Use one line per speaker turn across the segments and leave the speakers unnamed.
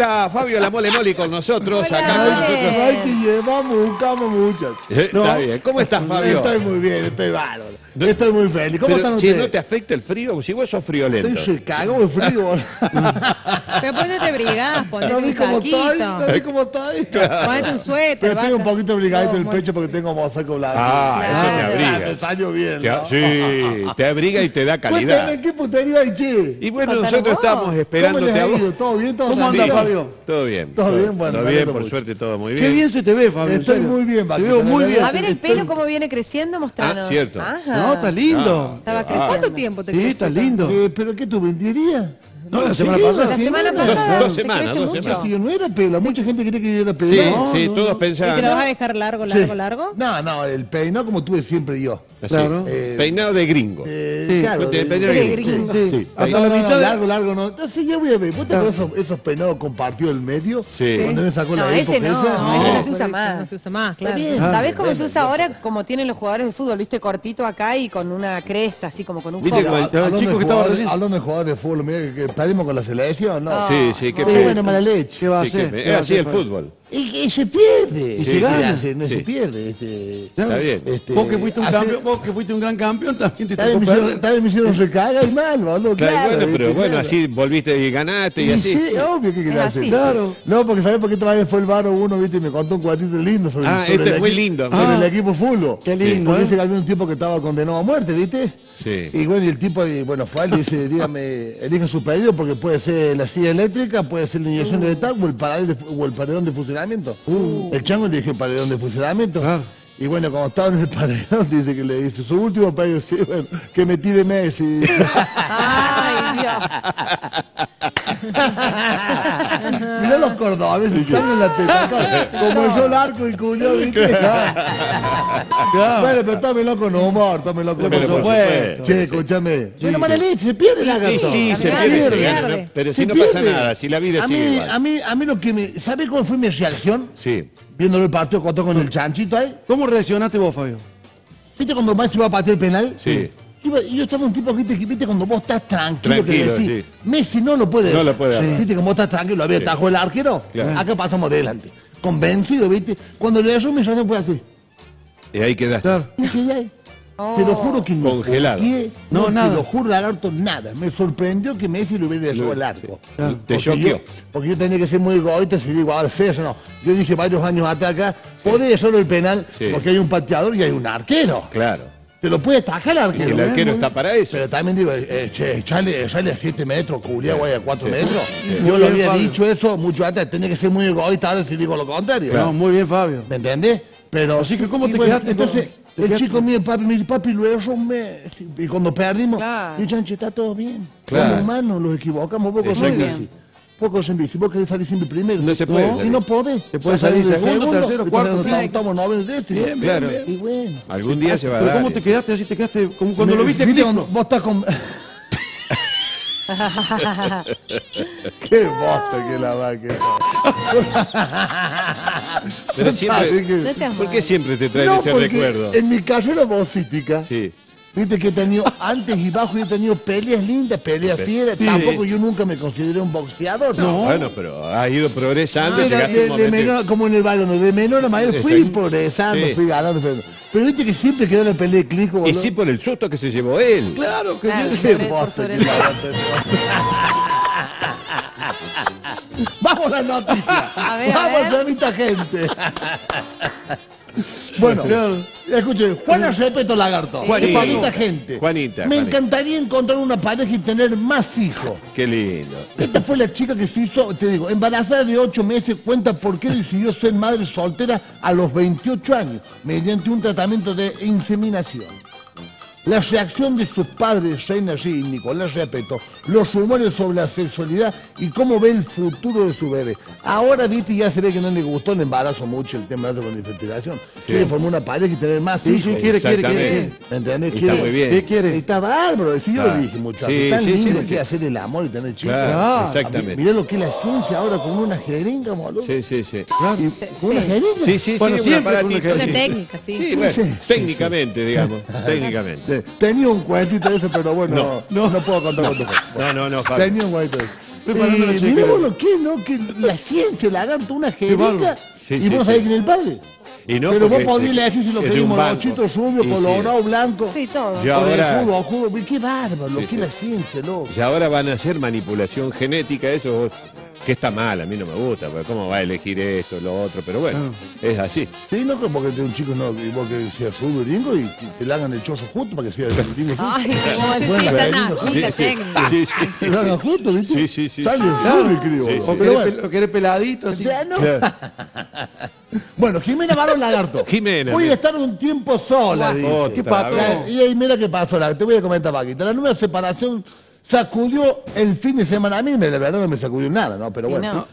Está Fabio La Mole Moli con nosotros.
Hola,
acá con nosotros.
Que llevamos, buscamos muchachos.
Eh, Está bien. ¿Cómo estás, Fabio?
Estoy muy bien, estoy bárbaro.
No-
Estoy muy feliz. ¿Cómo
Pero,
están
si
ustedes?
¿No te afecta el frío? Si vos sos friolento.
Estoy se cago de frío.
Pero ponete brigás, ponete
no vi
un
cómo estoy, no
saquito.
vi cómo estoy.
Ponete un suéter.
Pero estoy un poquito brigadito en el pecho porque tengo mosaico blanco.
Ah, eso me
Claro.
abriga.
Me salió bien,
Te a-
¿no?
Sí, te abriga y te da calidad.
¿qué putería hay, che?
Y bueno, nosotros
vos.
estábamos
¿Cómo les
esperándote
ha
a vos.
ido? ¿Todo bien? ¿Todo
¿Cómo anda,
tranquilo?
Fabio?
Todo bien.
Todo bien, bueno,
Todo bien, por
mucho.
suerte, todo muy bien.
Qué bien se te ve, Fabio. en
Estoy muy bien,
Te veo muy bien.
A ver el pelo cómo viene creciendo, mostrando.
Ah, cierto.
Ajá.
No, está lindo.
Estaba creciendo.
¿Cuánto tiempo te
Sí,
creció
está
tanto?
lindo.
Eh, ¿Pero qué tú venderías?
No, la semana pasada.
La semana pasada
dos semanas, dos
no era pelo. Mucha gente cree que yo era pelo.
Sí,
No,
sí,
no,
todos
no.
¿Y
pensaban.
te lo vas a dejar largo,
Sí.
largo, largo?
No, no, el peinado como tuve siempre yo.
Así.
Claro.
Eh,
Peinado de gringo.
Eh,
Sí.
claro. De-
peinado
de
de
gringo.
Sí.
Sí.
Hasta
no,
la mitad de-
largo, largo, no. No sé, ya voy a ver. ¿Vos te
Claro.
acuerdas esos, esos peinados compartidos del medio?
Sí.
Cuando me sacó
No,
la
ese
época
no.
esa.
No, ese no se usa más.
No se usa más, claro.
¿Sabés cómo se usa ahora? Como tienen los jugadores de fútbol, viste, cortito acá y con una cresta, así como con un
¿Viste
jogo.
cómo
el
Hablando
chico
de
que estaba
jugadores-
recién.
Hablando de jugadores de fútbol, mira que, perdimos con la selección, ¿no?
Sí, sí, qué
Qué
pena.
buena mala leche.
¿Qué va a
Sí, qué
hacer?
pena.
¿Qué
Es
va a
así el fútbol.
Y se pierde.
Y
se
se gana.
hace, no
Sí.
se pierde. Este.
Está bien.
este,
Vos que fuiste un
hace-
campeón, vos que fuiste un gran campeón, también te
Tal
tocó
vez me hicieron,
perder.
tal vez me hicieron recagar y mal, boludo.
Claro,
Claro,
bueno, pero bueno,
Claro.
así volviste y ganaste y
Y
así.
sí, obvio que hacer.
Claro.
No, porque ¿sabés por qué también fue el varo uno, viste? Y me contó un cuartito lindo sobre,
Ah,
sobre
este
el
es muy lindo.
Sobre
Ah.
el equipo fulbo.
Qué lindo,
Porque
¿eh?
ese había un tipo que estaba condenado a muerte, ¿viste?
Sí.
Y bueno, y el tipo, y bueno, fue y dice, dígame, elige su pedido porque puede ser la silla eléctrica, puede ser la inyección de letal o el, paredón de, fu- o el chango le dije el paredón de funcionamiento.
Claro.
Y bueno, cuando estaba en el paredón, dice que le dice, su último pedido, sí, bueno, que me tire Messi.
Ay, Dios.
Mirá los cordobeses, están en la teta, como yo el arco y cuñado, ¿viste?
Claro.
Bueno, pero tómelo con humor, tómelo con
Pero por supuesto.
Che, escúchame. Bueno, se pierde la
Sí, sí, se pierde,
se
se gana,
pierde.
¿no? Pero
Se
si no pasa
pierde.
nada, si la vida
a
sigue
mí,
igual.
A mí, a mí lo que me... ¿Sabe cuál fue mi reacción?
Sí.
Viéndolo el partido contó con el chanchito ahí.
¿Cómo reaccionaste vos, Fabio?
¿Viste cuando Messi iba a patear el penal?
Sí.
Iba- Y yo estaba un tipo que viste, cuando vos estás tranquilo,
Tranquilo,
que decís,
sí.
Messi no lo puede
No
hacer.
lo puede hacer.
Viste como vos estás tranquilo, había tajo el arquero,
Claro.
acá pasamos adelante. Convencido, viste. Cuando le dio mi reacción fue así.
Y ahí quedaste.
Claro.
Quedé ahí. Te lo juro que ni
Congelado.
No,
te
nada.
lo juro, lagarto, nada. Me sorprendió que Messi lo hubiera dejado el arco.
Claro.
Te
Porque
choqueó.
yo, porque yo tenía que ser muy egoísta si digo, ahora sí, eso no. Yo dije varios años atrás acá, podés solo el penal
Sí.
porque hay un pateador y hay un arquero.
Claro.
Te lo puede atajar el
Y
arquero.
si el arquero está para eso.
Pero también digo, eh, che, echarle, echarle a 7 metros, cubría güey, a 4 metros. Yo lo
bien,
había
Fabio.
dicho eso mucho antes, tenía que ser muy egoísta ahora si digo lo contrario.
No, muy bien, Fabio.
¿Me entendés? Pero
Así que, ¿cómo
y
te
bueno,
quedaste
Entonces, el chico mío, papi, mi papi un mes. Y cuando perdimos,
Claro.
y chancho, está todo bien.
Claro.
Somos humanos, los equivocamos, pocos son bici. Pocos son bici. Vos querés salir siempre primero.
No se puede
Y
salir.
no podés.
Se puede salir
saliendo de
segundo, tercero,
y
cuarto,
estamos- novenos décimos.
Bien, bien,
Claro.
bien.
Y bueno.
Algún día se va a
Pero
dar.
¿cómo te quedaste así? Te quedaste como cuando lo viste
¿Viste cuando vos estás con... Qué bosta que la va que
Pero siempre.
No seas
¿Por qué siempre te traen
No,
ese recuerdo?
en mi caso era vocítica.
Sí.
Viste que he tenido, antes y bajo, yo he tenido peleas lindas, peleas fieras.
Sí.
Tampoco yo nunca me consideré un boxeador.
No, bueno, pero has ido progresando.
Era de, de menor, como en el balón, de menor a mayor fui
Exacto.
progresando,
Sí.
fui ganando. Pero, pero viste que siempre quedó en la pelea de clic.
Y sí por el susto que se llevó él.
Claro, que
Claro,
yo-
Qué Vamos a la noticia.
A ver, a
Vamos
ver.
a esta gente. bueno, escuchen, Juana Repeto Lagarto.
Juanito.
Juanita gente.
Juanita,
Me
Juanita.
encantaría encontrar una pareja y tener más hijos.
Qué lindo.
Esta fue la chica que se hizo, te digo, embarazada de 8 meses, cuenta por qué decidió ser madre soltera a los 28 años, mediante un tratamiento de inseminación. La reacción de sus padres, Reina G y Nicolás Repeto, los rumores sobre la sexualidad y cómo ve el futuro de su bebé. Ahora, viste, ya se ve que no le gustó el embarazo mucho, el tema de con la infertilización. Quiere formar una pareja y tener más
Sí,
hijos.
sí, quiere, quiere, quiere.
¿Me entendés?
Y está muy bien.
¿Qué quiere?
Está bárbaro. Si yo
Claro.
lo dije mucho
Sí,
tan
sí, sí,
lindo
sí.
que hacer el amor y tener chicos.
Claro,
Ah,
exactamente.
Mirá lo que es la ciencia ahora con una jeringa, boludo.
Sí, sí, sí.
Y- ¿Con una jeringa?
Sí, sí,
Bueno,
sí,
siempre una
Una
sí.
técnica, sí.
Sí,
Sí,
bueno,
sí, sí,
técnicamente, digamos. técnicamente.
Te- Tenía un cuentito de eso, pero bueno,
No,
no, no, puedo contar cuánto fue.
No, no, no, Fabio.
Tenía un cuentito de.
Preparando
Eh, mirá vos lo que, ¿no? Que la ciencia, el lagarto, una jeringa.
Sí,
y
sí,
vos
sí.
sabés quién es el padre.
Y no,
Pero vos podías elegir si lo queríamos
Y sí.
colorado, blanco.
Sí, todo.
Ya
Con el
ahora-
escudo. Qué bárbaro, lo
Sí,
que es la ciencia, loco.
Y ahora van a hacer manipulación genética, eso vos- que está mal, a mí no me gusta, porque cómo va a elegir esto, lo otro, pero bueno, es así.
Sí, no, porque de un chico no, y vos que seas rubio gringo y que te le hagan el chozo justo para que sea el gringo.
Ay, no sé
Bueno,
tan así
Sí, sí, sí, sí.
Te lo hagan justo, ¿viste?
Sí, sí, sí,
Sale
sí.
rubio el crío.
Sí, sí.
O
Pero bueno.
o querés peladito, así.
Ya no. bueno, Jimena Barón Lagarto.
Jimena,
Voy a estar un tiempo sola, dice.
¿Qué pato?
y ahí mira qué pasó, la- te voy a comentar, Paquita. La nueva separación sacudió el fin de semana. A mí, me- la verdad, no me sacudió nada, ¿no? Pero bueno.
no.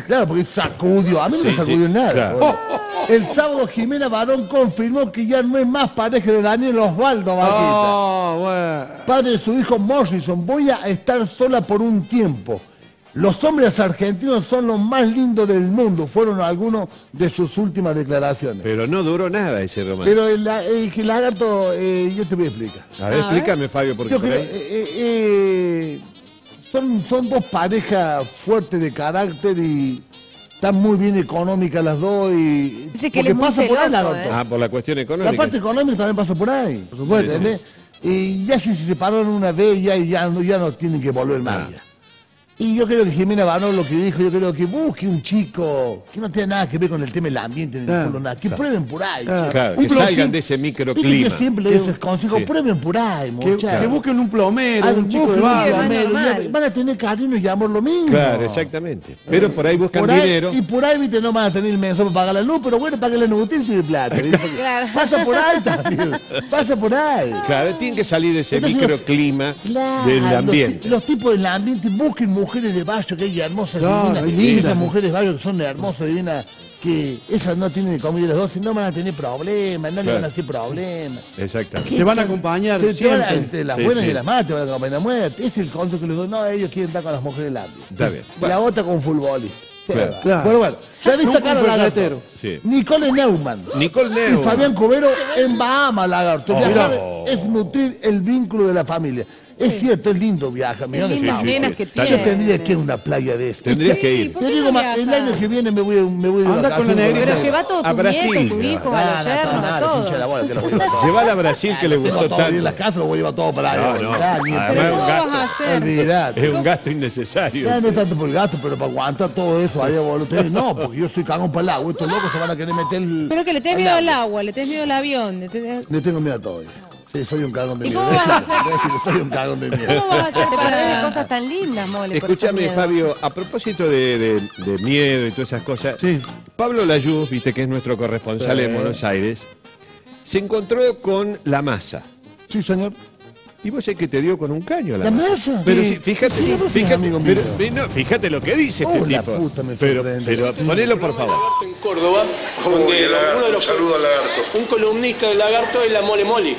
claro, porque sacudió. A mí no
Sí,
me sacudió
sí,
nada.
claro.
Bueno. El sábado, Jimena Barón confirmó que ya no es más pareja de Daniel Osvaldo, Paquita.
Ah, bueno.
Padre de su hijo Morrison, voy a estar sola por un tiempo. Los hombres argentinos son los más lindos del mundo, fueron algunos de sus últimas declaraciones.
Pero no duró nada ese romance.
Pero el, la- el lagarto, eh, yo te voy a explicar.
a ver, explícame, Fabio, porque
Yo
por
creo,
ahí...
eh, eh, eh, son, son dos parejas fuertes de carácter y están muy bien económicas las dos y
Dice que
porque pasa por ahí lagarto.
¿eh?
Ah, por la cuestión
La
económica.
parte económica también pasa por ahí. Por supuesto. ¿entendés? Y ya si se separaron una vez, ya, ya, no, ya no tienen que volver
Ah.
más. ya. Y yo creo que Jimena Barón lo que dijo, yo creo que busque un chico que no tiene nada que ver con el tema del ambiente, ni el
Claro,
pueblo, nada. Que prueben por ahí.
Claro.
Claro, que salgan de ese microclima.
siempre le doy esos consejos,
Sí.
prueben por ahí,
Que,
muchachos.
que busquen un plomero, un chico de barrio.
Van a tener cariño y amor lo mismo.
Claro, exactamente. Pero por ahí buscan
Por ahí-
dinero.
Y por ahí, viste, no van a tener el mensual para pagar la luz, pero bueno, paga la luz, usted tiene plata. Pasa por ahí también. Pasa por ahí.
Claro, tienen que salir de ese
Entonces,
microclima
Claro,
del
los ti-
ambiente.
Los, tipos del ambiente, busquen mujeres de barrio que hay hermosas,
Claro,
divinas. Esas mujeres de barrio que son hermosas, divinas, que esas no tienen comida las dos y no van a tener problemas, no le van a hacer problemas.
Exactamente.
Te van a acompañar
Sí, te van a-
siempre.
entre las
Sí,
buenas
sí.
y las malas te van a acompañar a muerte. Ese es el consejo que les doy. No, ellos quieren estar con las mujeres del ambiente.
Está bien.
Y la otra con futbolista.
Claro.
Claro.
Bueno, bueno. Ya viste
Nunca
acá
un
la
ferretero.
Sí.
Nicole Neumann.
Nicole
Y
Neumann.
Fabián Cubero en Bahamas, lagarto.
Oh.
Viajar es nutrir el vínculo de la familia. Es cierto, es lindo estamos.
nenas que
Está
Yo tendría que ir a una playa de esta.
Tendrías que
Sí,
ir.
¿por
Te
qué
digo,
no
ma- el
viaja?
año que viene me voy, me voy de
Anda con la
vacaciones.
negrita.
Pero lleva todo
A
tu
Brasil.
nieto, tu hijo, a los
no,
yernos, a todo.
a. Llevar
a Brasil que le gustó
todo ahí en la
tanto.
casa, lo voy a llevar todo para allá.
No, no. Es un
¿cómo
gasto.
vas a hacer?
Olvidate.
Es un gasto innecesario.
No es tanto por el gasto, pero para aguantar todo eso allá, No, porque yo soy cagón para el agua. Estos locos se van a querer meter el...
Pero que le tenés miedo al agua, le tenés miedo al avión. le tenés-
Le tengo miedo a todo. Sí, soy un cagón de
¿Y
miedo.
cómo vas a hacer?
soy un cagón de miedo.
¿Cómo vas a hacer
Te perdés de
para...?
cosas tan lindas, mole. por
Escúchame. Fabio, a propósito de, de- de miedo y todas esas cosas,
Sí.
Pablo Layuz, viste que es nuestro corresponsal
Sí.
en Buenos Aires, se encontró con la masa.
Sí, señor.
Y vos sé que te dio con un caño a la,
¿La masa?
Pero
Sí.
fíjate,
Sí, vos sos
fíjate,
amigo
pero-
mío.
pero no, fíjate lo que dice este
Oh, la
tipo.
puta, me
pero,
sorprende.
pero ponelo por favor.
en Córdoba, donde
Lagarto,
uno de los,
un saludo al lagarto.
un columnista del lagarto es la Mole Moli.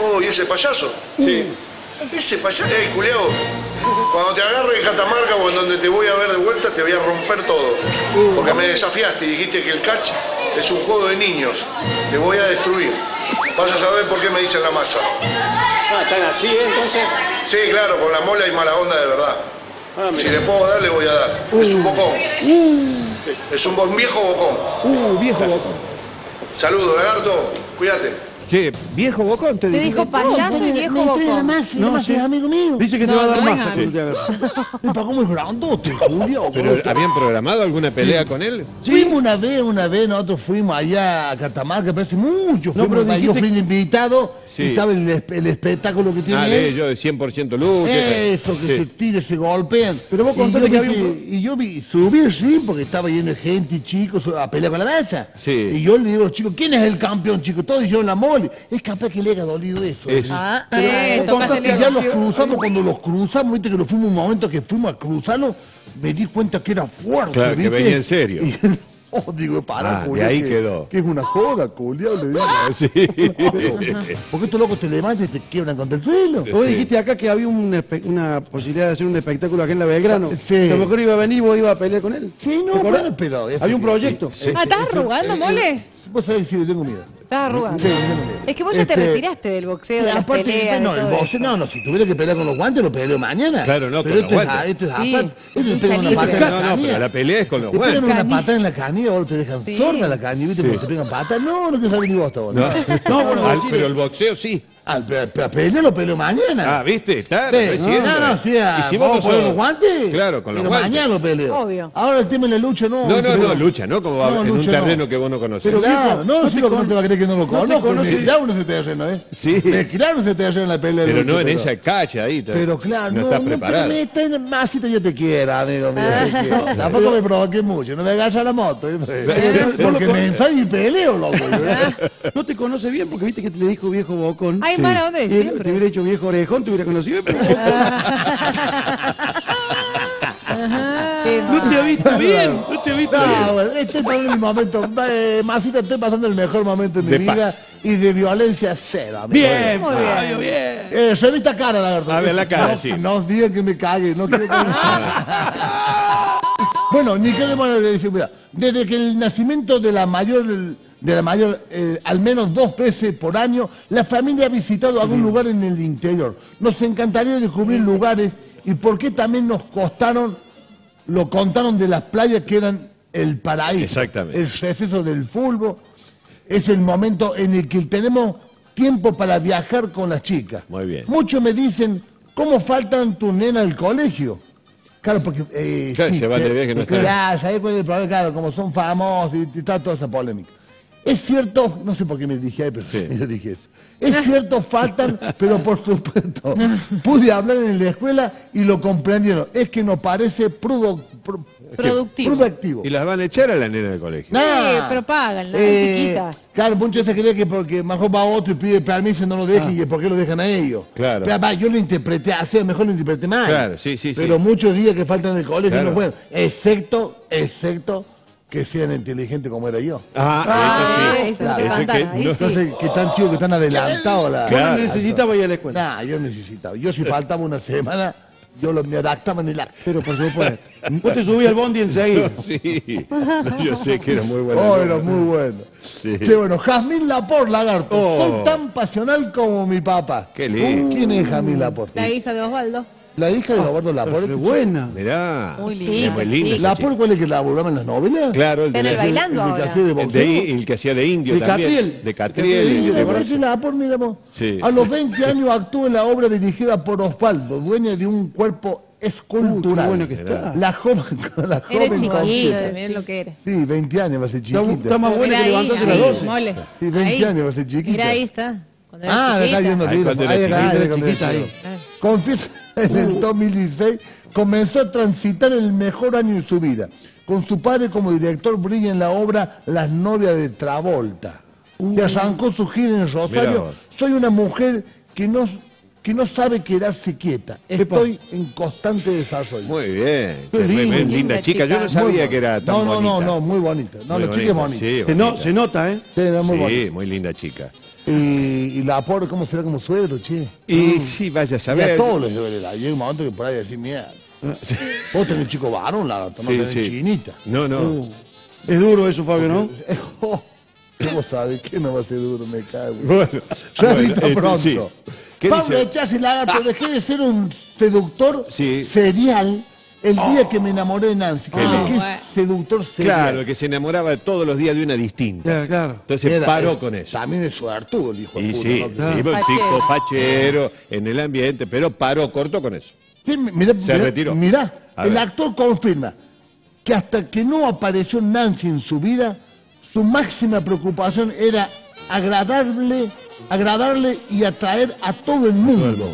Oh, ¿y ese payaso?
Sí.
Ese payaso, ey, culeado. Cuando te agarre en Catamarca o en donde te voy a ver de vuelta, te voy a romper todo. Porque me desafiaste y dijiste que el catch es un juego de niños. Te voy a destruir. Vas a saber por qué me dicen la masa.
Ah, están así, ¿eh? Entonces.
Sí, claro, con la mole hay mala onda de verdad.
Ah,
Si le puedo dar, le voy a dar. Es un bocón. Es un viejo bocón.
Uh, viejo bocón.
Saludos, lagarto. Cuídate.
Che, viejo bocón te
Te
dijo.
dijo payaso y viejo
Me trae la
bocón.
masa,
No,
la masa
sí.
es amigo mío.
Dice que te
No,
va a dar
no
más.
venga.
te agarras.
Me pagó muy grandote, Julio.
Pero habían programado alguna pelea con él.
Fuimos una vez, una vez, nosotros fuimos allá a Catamarca, parece mucho.
No,
Fuimos,
pero
yo
dijiste-
fui de invitado
Sí.
y estaba el, espe- el espectáculo que tiene
Ah,
él.
de ellos de 100% luz.
Eso, que
Sí.
se tire, se golpean.
Pero vos contaste
yo
que había un-
Y yo vi, subí el ring porque estaba lleno de gente y chicos a pelear con la masa.
Sí.
Y yo le digo a chicos, ¿quién es el campeón, chicos? Todos dijeron la mole. Es capaz que le haya dolido eso.
Eso.
Ah,
Eh,
eh,
tocaste
Y ya los cruzamos, cuando los cruzamos, viste que nos fuimos un momento que fuimos a cruzarlo, me di cuenta que era fuerte,
Claro, que
¿viste?
venía en serio.
Y, oh, digo, para,
Ah, de
culiao,
ahí
que-
quedó.
Que es una joda, culiao, le digo.
Sí.
Porque estos locos te levantan y te quiebran contra el suelo.
Vos dijiste acá que había una, una posibilidad de hacer un espectáculo aquí en la Belgrano.
Sí.
Que a lo mejor iba a venir y vos ibas a pelear con él.
Sí, no, bueno, pero
había un
que-
proyecto.
sí,
Ah, ¿estás arrugando, mole?
Vos sabés si le tengo miedo.
Estás arrugando.
Sí.
Es que vos ya te
Este,
retiraste del boxeo, de las
aparte,
peleas,
no, el
todo
boxeo,
eso.
no, no, si tuviera que pelear con los guantes, lo peleo mañana.
Claro, no,
pero
con
esto
los
es,
guantes.
esto es
Sí,
aparte. Esto te pegan una
calibre.
patada en
No,
la
no,
canilla.
pero la pelea es con los
Te pegan
guantes.
una patada en la canilla, ahora te dejan
Sí.
sorda la canilla, ¿viste? Porque te pegan patas. No, no quiero saber ni vos, hasta ahora.
No,
No, bueno,
Al- pero el boxeo sí.
Al pe- pe- peleo lo peleo mañana.
Ah, ¿viste? Está,
Ve, no, no, no, sí, ah,
Y si vos no
vamos a poner
sos-
los guantes.
Claro, con los
pero
guantes.
mañana lo peleo.
Obvio.
Ahora el tema de la lucha no.
No, no,
pero-
no, lucha, ¿no? Como va
No,
en un
no.
terreno que vos no conocés.
Pero
Claro, no,
no
si lo
cono-
no te va a creer que no lo
no te
conozco.
conoce-
Me tiraron ese terreno, ¿eh?
Sí.
Me tiraron ese terreno en la pelea de
pero
lucha,
no en
pero-
esa cacha ahí.
Pero claro,
no,
no,
estás
no,
preparado.
pero me está en masita yo te quiero, amigo mío, te. Tampoco me provoqué mucho, no me agarra la moto. ¿eh? Porque me ensayo y peleo, loco.
No te conoce bien porque viste que te le dijo viejo bocón.
Ay, mala onda de
Y él
siempre.
te hubiera dicho viejo orejón, te hubiera conocido. Pero No te ha visto bien, no te ha visto
No,
bien.
bueno, estoy pasando mi momento, eh, masita, estoy pasando el mejor momento de mi
De
vida
paz.
y de violencia cero, amigo.
Bien,
Muy bien.
Fabio, bien.
Eh, cara, la verdad.
A ver, la cara,
no,
sí.
No digan que me cague, no quiero que me Bueno, ni que le bueno, le dice, mira, desde que el nacimiento de la mayor, de la mayor, eh, al menos dos veces por año, la familia ha visitado algún lugar en el interior. Nos encantaría descubrir lugares y por qué también nos costaron, lo contaron de las playas que eran el paraíso.
Exactamente.
El receso del fútbol es el momento en el que tenemos tiempo para viajar con las chicas.
Muy bien.
Muchos me dicen, ¿cómo faltan tu nena al colegio? Claro, porque... Eh,
Claro, se van de viaje, no están.
Claro, ¿sabés cuál es el problema? Claro, como son famosos y, y está toda esa polémica. Es cierto, no sé por qué me dije ahí, pero
Sí.
yo dije eso. Es cierto, faltan, pero por supuesto, pude hablar en la escuela y lo comprendieron. Es que nos parece prudo- pro-
Productivo.
productivo.
Y las van a echar a la nena del colegio.
Nah.
pero páganla.
chiquitas.
Claro, muchos se cree que porque mejor va otro y pide permiso y no lo deja
Ah.
y por qué lo dejan a ellos.
Claro.
Pero, yo lo interpreté así, a lo mejor lo interpreté mal.
Claro, sí, sí, sí.
Pero muchos días que faltan en el colegio
Claro.
no pueden. Excepto, excepto que sean inteligentes como era yo.
Ah,
Ah,
eso sí.
eso no
que no-
sí.
Entonces, que tan chicos que están adelantados. La,
Claro.
Yo necesitaba ir a la escuela.
Nah, yo necesitaba. Yo si faltaba una semana, yo lo, me adaptaba en el acto.
Pero por supuesto. Vos te subí al bondi enseguida.
Sí. No, yo sé que era muy bueno.
Oh, era muy bueno.
Sí.
Che, bueno, Jazmín Laport, lagarto.
Oh.
Soy tan pasional como mi papá.
Qué lindo.
¿Quién es Jazmín Laport?
La hija de Osvaldo.
La hija de Roberto Laport.
Re buena.
Mirá.
Muy
Sí,
linda.
muy linda. esa
¿Laport cuál es que laburaba en las novelas?
Claro, el de,
Pero el
la-
bailando
El que
ahora.
hacía de
el
boxeo.
de- el que hacía de indio
De
también.
Catriel.
De Catriel.
Sí,
de-
parece Laport, mira vos.
Sí.
A los 20 años actuó en la obra dirigida por Osvaldo, dueña de un cuerpo escultural.
qué buena que está.
La joven, la
Era
joven
chiquita,
confiesa.
miren lo que era.
Sí, 20 años va a ser chiquita.
está más buena que
ahí,
levantarse a las
ahí,
12.
mole.
Sí, 20
Ahí.
años va a ser chiquita.
Mira, ahí está. Cuando era
Ah, acá
chiquita.
Ahí
libros.
cuando era
Ahí, acá,
chiquita,
ahí,
chiquita, ahí.
chiquita. Confiesa, en el 2016 comenzó a transitar el mejor año de su vida. Con su padre como director brilla en la obra Las novias de Travolta. Que arrancó su gira en Rosario. Soy una mujer que no, que no sabe quedarse quieta. Estoy en constante desarrollo.
Muy bien.
Qué
Muy bien,
linda
linda chica. Yo no sabía que era tan
No, no, no,
bonita.
no, muy bonita. No,
Muy
la chica es bonita.
Sí,
Se, no-
bonita.
se nota, ¿eh?
Sí, muy
Sí,
bonita.
muy linda chica.
Y, y la pobre, ¿cómo será como suegro, che?
Y sí, vaya a
Y
saber.
a todos les dar. Llega un momento que por ahí decir, mierda. Vos tenés chico varón, la no
Sí, sí.
chinita.
No, no.
Uh.
Es duro eso, Fabio, ¿no?
¿Cómo sabes que no va a ser duro? Me cago.
Bueno,
Revista
bueno, este,
pronto.
sí. ¿Qué
Pablo? Echaz y Lagarto, dejé de ser un seductor
Sí.
serial el día que me enamoré de Nancy.
Qué
¿Qué
lindo.
es seductor serial?
Claro, el que se enamoraba todos los días de una distinta.
Claro, claro.
Entonces
Era,
paró
eh,
con eso.
También es suertudo el hijo de
Y
puta.
sí,
¿no?
sí,
Que-
un tipo fachero en el ambiente, pero paró, cortó con eso.
Sí, Mirá,
Se
mirá,
retiró.
mirá,
A
el
ver.
actor confirma que hasta que no apareció Nancy en su vida, su máxima preocupación era agradarle, agradarle y atraer a todo el mundo.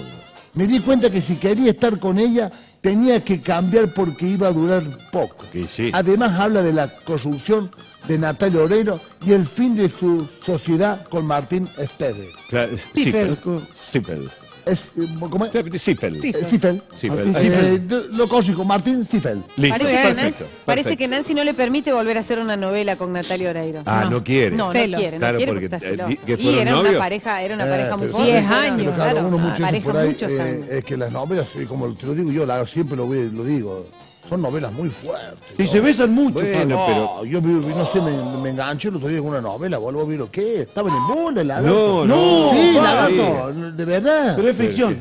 Me di cuenta que si quería estar con ella, tenía que cambiar porque iba a durar poco.
Que sí.
Además habla de la corrupción de Natalia Oreiro y el fin de su sociedad con Martín Esteve.
Claro.
Ziffel.
Ziffel.
Es, eh, ¿Cómo es?
Sí.
Eh, Eh, lo consigo, Martín Ziffel.
Listo,
Parece, que
perfecto.
Nancy, parece que Nancy no le permite volver a hacer una novela con Natalia Oreiro.
Ah, no quiere.
No, no quiere, no
Claro,
quiere
porque,
porque, está celosa.
di- que
y era una pareja, era una
Eh,
pareja muy.
Diez
fueron,
años.
Pero claro,
claro,
uno mucho
pareja
por ahí,
muchos
eh,
años.
es que las novelas, como te lo digo yo, la- siempre lo, voy- lo digo, son novelas muy fuertes.
Y se besan mucho,
Bueno,
Fabio.
No,
pero-
yo vi- vi- no sé, me, me enganché el otro día con una novela, vuelvo a ver lo que Estaban en bola, la
No, no,
Sí,
no,
lagarto, de verdad.
Pero es ficción.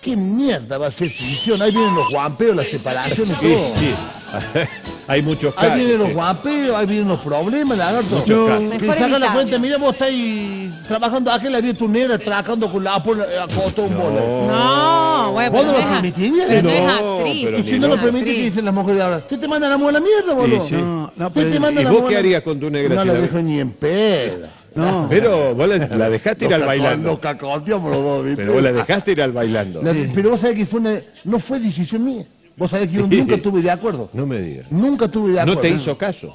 ¿Qué mierda va a ser ficción? Ahí vienen los guampeos, las separaciones,
Sí,
todo.
sí. Hay muchos
Ahí
casos.
vienen los guampeos, ahí vienen los problemas, lagarto.
Muchos casos.
Mejor
sacan la cuenta, mira, vos estás ahí trabajando aquí, la vi tu negra, trabajando con la por a costo un bola.
No, bueno,
¿Vos
pero
no lo
a-? Pero no, es
No,
actriz.
pero
si no lo permitís, ¿qué dicen las mujeres de ahora? ¿Qué te mandan a mover la mierda, boludo?
sí.
No, no,
¿Qué
pero-
te
¿Y
a
vos qué
la-
harías con tu negra
No la
la-
dejo ni en pedo.
No.
Pero vos la, la dejaste ir al bailando.
Dos, ¿viste?
Pero vos la dejaste ir al bailando.
La- Pero vos sabés que fue una, no fue decisión mía. Vos sabés que yo nunca estuve de acuerdo.
No me digas.
Nunca estuve de acuerdo.
No te hizo caso.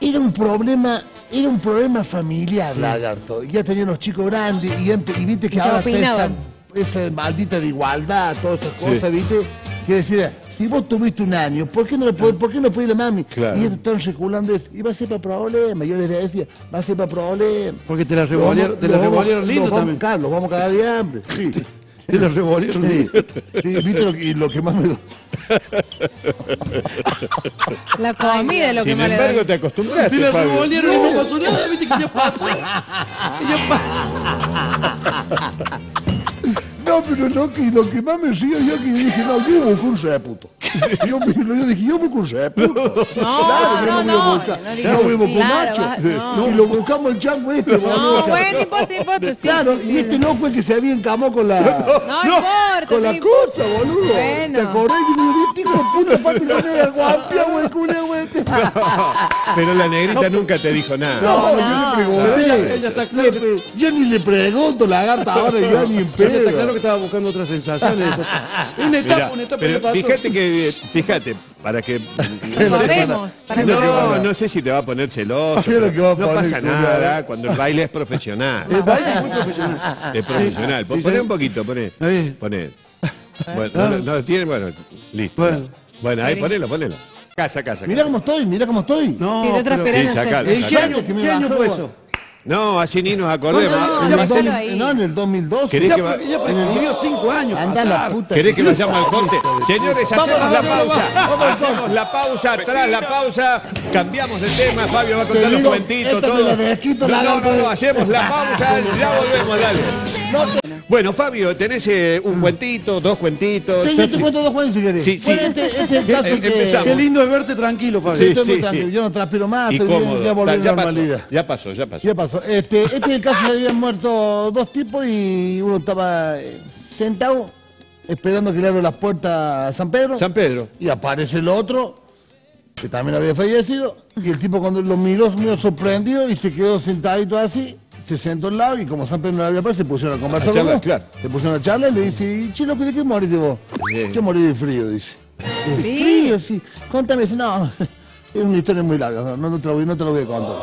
Era un problema, era un problema familiar, lagarto. Ya tenía unos chicos grandes y, empe- y viste que
Y se
ahora está esa, maldita de igualdad, todas esas cosas, viste. Que decía, si vos tuviste un año, ¿por qué no le podés, por qué no podés ir a mami?
Claro.
Y ellos están reculando eso. Y va a ser para problemas. Yo les decía, va a ser para problemas.
Porque te la
Lo
revolvieron, te la
lo
revolvieron lindo
lo vamos-
también.
Carlos, vamos a cagar de hambre. Sí.
Te la revolvieron
Sí,
lindo.
sí, viste lo que, y lo que más me do-
La comida es lo que
Sin
más le
embargo,
doy.
te acostumbraste,
Te la revolvieron y no pasó nada, viste que ya pasó. Y ya pasó.
No, pero lo que, lo que más me río yo que dije, no, yo busco un reputo. Yo, me- yo dije, yo busco un reputo.
No,
yo
no,
a
no, no
no
digas
voy a buscar
claro,
macho.
va- no.
Y lo buscamos el chango este.
No, bueno, no importa, no importa. Sí,
Claro,
sí,
y
sí.
este loco el que se había encamado con la...
No importa.
Con la
no
cosa, boludo.
Bueno.
¿Te acordás que me hijo de puta con ella, guapia, güey, culeo, güey?
Pero la negrita nunca te dijo nada.
No, yo le pregunté.
Ella- ella está claro
Le pre- Yo ni le pregunto, lagarta, ahora ya ni en
Pero está
pedo.
claro que estaba buscando otras sensaciones. Una etapa,
Mirá,
una etapa
pero
ya pasó.
fíjate que, fíjate, para que...
Para que-
No, no sé si te va a poner celoso.
¿Qué es lo
pero
que va a
no
poner,
pasa
culiao?
nada cuando el baile es profesional.
El baile es muy profesional.
Es profesional. Poné un poquito, poné. Poné. Bueno, no, no, no, tiene, bueno, listo.
Bueno.
Bueno, ahí ponelo, ponelo. Casa, casa.
Mira cómo estoy, mira cómo estoy.
No,
otra
pero-
esperanza.
Sí, sacalo,
¿En qué año, qué fue eso?
No, así ni nos acordemos.
No, no, no,
En el, dos-
ahí.
no, en el 2012.
¿Querés
Ya,
que va-
ella vivió cinco años.
Anda la puta.
¿Querés que vayamos al corte? Señores, hacemos la pausa.
vamos.
Hacemos la pausa, tras la pausa, cambiamos de tema. Fabio va a contar
Te
los
digo,
cuentitos,
esto me
todo.
lo desquito,
No,
la
no, no, no, hacemos la pausa, ya volvemos, dale. Bueno, Fabio, tenés eh, un cuentito, dos cuentitos.
Sí, yo te cuento dos cuentos si querés.
Sí, sí.
Bueno, este, este es el caso
Eh,
que...
empezamos.
Qué lindo es verte tranquilo, Fabio.
Sí,
Estoy muy
sí.
tranquilo, yo no transpiro más,
Y
estoy bien,
cómodo.
ya volví a la
pasó,
normalidad.
ya pasó, ya pasó.
Ya pasó. Este, este es el caso que habían muerto dos tipos y uno estaba eh, sentado esperando que le abra las puertas a San Pedro.
San Pedro.
Y aparece el otro, que también había fallecido, y el tipo cuando lo miró, medio sorprendido y se quedó sentadito así, se sentó al lado y como San Pedro no le había aparecido, se pusieron a conversar.
A charlar,
los dos.
claro.
Se pusieron a charlar y le dice, "¿Y, chino, ¿de qué moriste vos?
Bien.
Yo morí de frío, dice. ¿De
Sí.
frío? Sí. Contame, dice, no, es una historia muy larga, no, no, te, lo voy, no te lo voy a contar.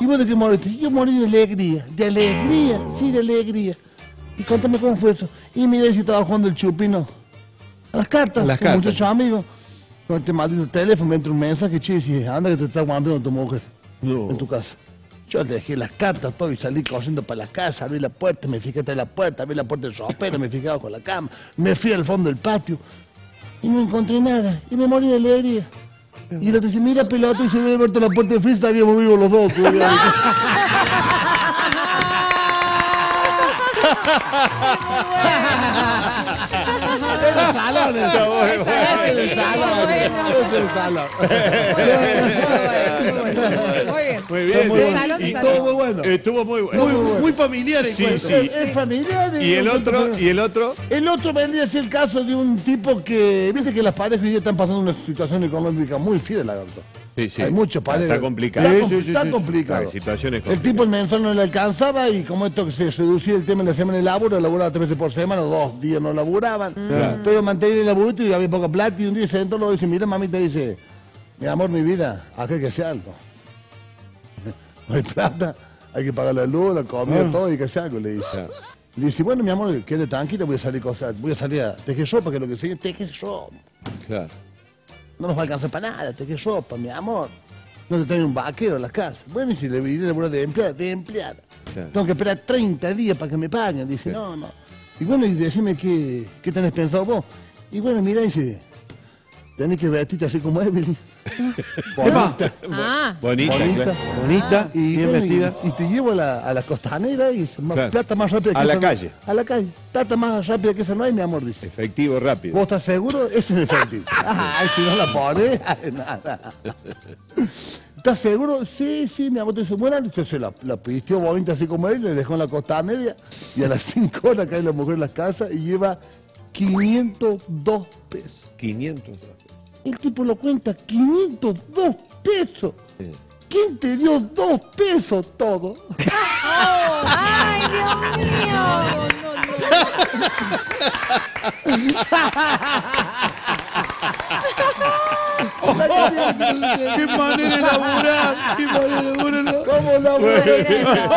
¿Y vos de qué moriste? Yo morí de alegría. ¿De alegría? Sí, de alegría. Y contame cómo fue eso. Y mira si estaba jugando el chupino. A las cartas,
A las
con
cartas.
muchachos amigos. Con este maldito teléfono me entra un mensaje, che, y dice, anda que te está aguantando tu mujer
No.
en tu casa. Yo dejé las cartas todo y salí corriendo para la casa, abrí la puerta, me fijé de la puerta, abrí la puerta del ropero, me fijé bajo la cama, me fui al fondo del patio y no encontré nada y me morí de alegría. Y el otro dice, mira pelota, y se ve abierto la puerta del freezer, habíamos vivos los dos. el salón, ese. Es el salón, es el.
Muy bien.
Muy bien.
Muy bueno.
Y-
muy bueno.
Estuvo muy bueno.
Muy, muy familiar el
Sí, sí.
Es, familiar.
¿Y el otro? ¿Y el otro?
El otro vendría a ser el caso de un tipo que, viste que las parejas hoy día están pasando una situación económica muy fidel, lagarto.
Sí, sí.
Hay muchos parejas.
Está complicado.
Está,
Sí,
com-
sí, sí,
está
sí.
complicado.
Hay situaciones
el tipo el mensual no le alcanzaba y como esto que se reducía el tema de la semana de laburo, laburaba tres veces por semana, o dos días no laburaban. Pero mantenía el laburito y había poca plata y un día se entró y dice, mira mamita, dice, mi amor, mi vida, acá hay que hacer algo. No hay plata, hay que pagar la luz, la comida, todo, hay que hacer algo, le dice. Le dice, bueno, mi amor, quede tranquila, voy a salir cosas, voy a salir a tejer ropa, que es lo que sigue, tejer ropa.
Claro.
No nos va a alcanzar para nada, tejer ropa, mi amor. No te traen un vaquero a la casa. Bueno, y si le diré la de empleada, de empleada.
Claro.
Tengo que esperar 30 días para que me paguen. Dice, no, no. Y bueno, y decime qué, qué tenés pensado vos. Y bueno, mira, dice, tenés que vestirte así como Evelyn.
Epa.
Ah,
Bonita,
Bonita.
claro.
Bonita,
Y,
bien vestida.
y, te llevo a la, a la costanera y es más,
Claro.
plata más rápida que
A la
esa no-
calle.
a la calle. Plata más rápida que esa no hay, mi amor, dice.
Efectivo, rápido.
¿Vos estás seguro? Eso es efectivo. Ay, si no la pones, ay, nada. ¿Estás seguro? Sí, sí, mi amor, te dice, bueno, entonces la, la pistió bonita así como él, le dejó en la costanera y a las 5 horas cae la mujer en la casa y lleva 502 pesos.
500.
El tipo lo cuenta, 502 pesos. ¿Quién te dio dos pesos todo?
ay, Dios mío.
¡Qué manera de laburar! ¡Qué manera de laburar!
¿Cómo la
Era eso.